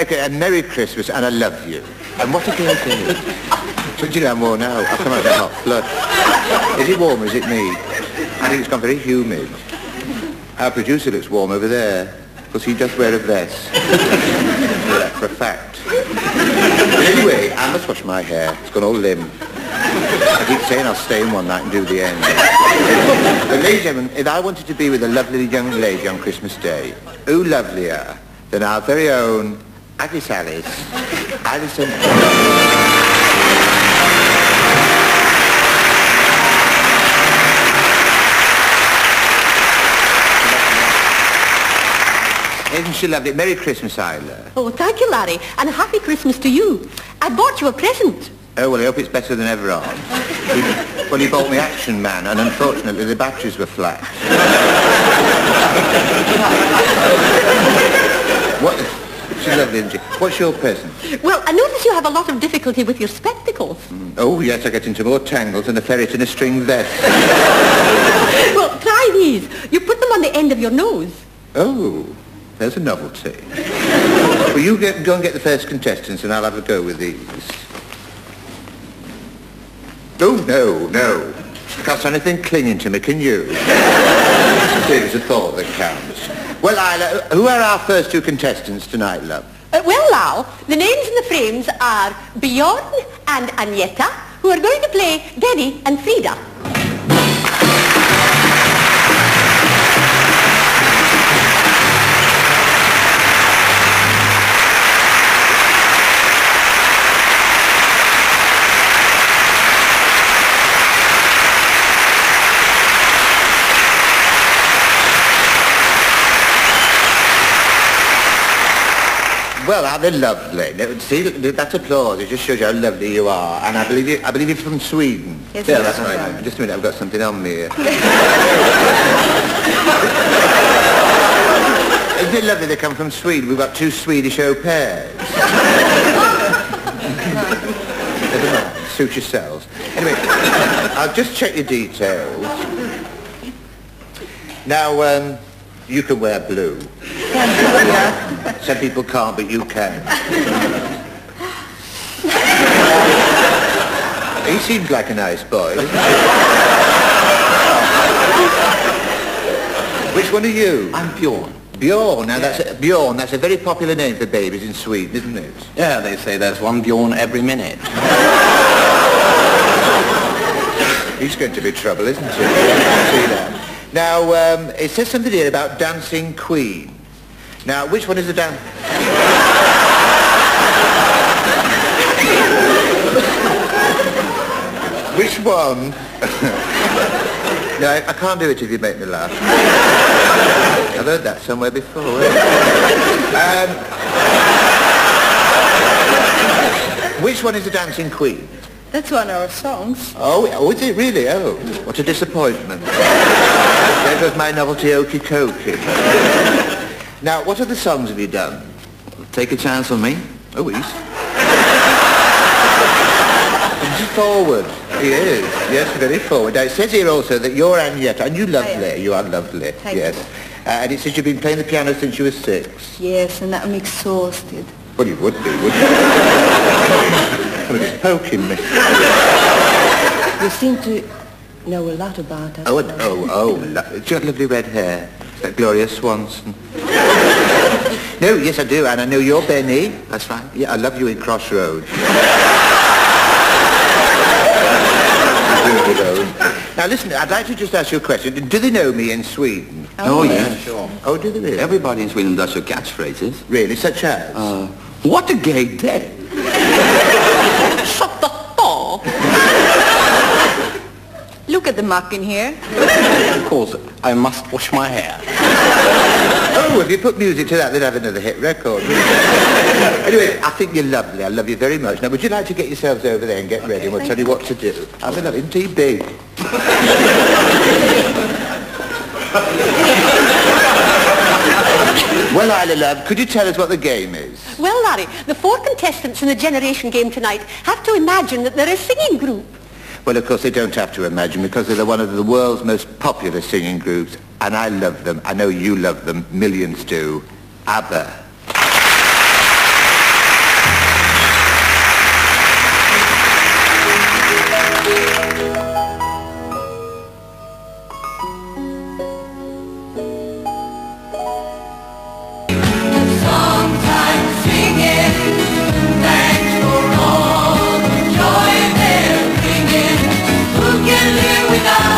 Take a Merry Christmas and I love you. And what a great day. But you know, I'm worn out. I've come out of hot flood. Is it warm or is it me? I think it's gone very humid. Our producer looks warm over there because he does wear a vest. for a fact. But anyway, I must wash my hair. It's gone all limp. I keep saying I'll stay in one night and do the end. but ladies and gentlemen, if I wanted to be with a lovely young lady on Christmas Day, who lovelier than our very own Agnes Alice, Alison... Isn't she lovely? Merry Christmas, Isla. Oh, thank you, Larry, and a happy Christmas to you. I bought you a present. Oh, well, I hope it's better than Everard. well, he bought me Action Man, and unfortunately the batteries were flat. what? She's lovely, isn't she? What's your present? Well, I notice you have a lot of difficulty with your spectacles. Mm. Oh, yes, I get into more tangles than a ferret in a string vest. well, try these. You put them on the end of your nose. Oh. There's a novelty. well, you get, go and get the first contestants and I'll have a go with these. Oh, no, no. See anything clinging to me, can you? It's a thought that counts. Well, Isla, who are our first two contestants tonight, love? Uh, well, now, the names in the frames are Bjorn and Agneta, who are going to play Benny and Frida. Well, are they lovely? See, that applause, it just shows you how lovely you are. And I believe you, I believe you're from Sweden. Yes, yeah, that's right. Just a minute, I've got something on me. Isn't it lovely they come from Sweden? We've got two Swedish au pairs. Never mind. Suit yourselves. Anyway, I'll just check your details. Now, um, you can wear blue. Some people can't, but you can. he seems like a nice boy. Which one are you? I'm Bjorn. Bjorn. Now yeah. that's a, Bjorn. That's a very popular name for babies in Sweden, isn't it? Yeah, they say there's one Bjorn every minute. He's going to be trouble, isn't he? see that. Now, um, it says something here about Dancing Queen. Now, which one is the dance? which one? no, I, I, can't do it if you make me laugh. I've heard that somewhere before. Um, which one is the Dancing Queen? That's one of our songs. Oh, oh, is it really? Oh, what a disappointment. there goes my novelty Okey Cokey. Now, what other songs have you done? Take a Chance on Me. Oh, he's forward. He is. Yes, very forward. Now, it says here also that you're Agneta, and you lovely. You are lovely. Thank yes. You. Uh, and it says you've been playing the piano since you were six. Yes, and I'm exhausted. Well, you would be, wouldn't you? Well, it's poking me. You seem to know a lot about us. Oh, oh, oh, you have lovely red hair? Is that Gloria Swanson? no, yes, I do, and I know you're Benny. That's right. Yeah, I love you in Crossroads. now, listen, I'd like to just ask you a question. Do they know me in Sweden? Oh, oh yeah, sure. Oh, do they really? Everybody in Sweden does your catchphrases. Really? Such as? Uh, what a gay day. Shut the door. Look at the muck in here. Of course, I must wash my hair. Oh, if you put music to that, they'd have another hit record. anyway, I think you're lovely. I love you very much. Now, would you like to get yourselves over there and get ready? And we'll tell you what to do. Lovely tea big. Well, Isla, love, could you tell us what the game is? Well, Larry, the four contestants in the Generation Game tonight have to imagine that they're a singing group. Well, of course, they don't have to imagine because they're one of the world's most popular singing groups, and I love them. I know you love them. Millions do. ABBA. Africa.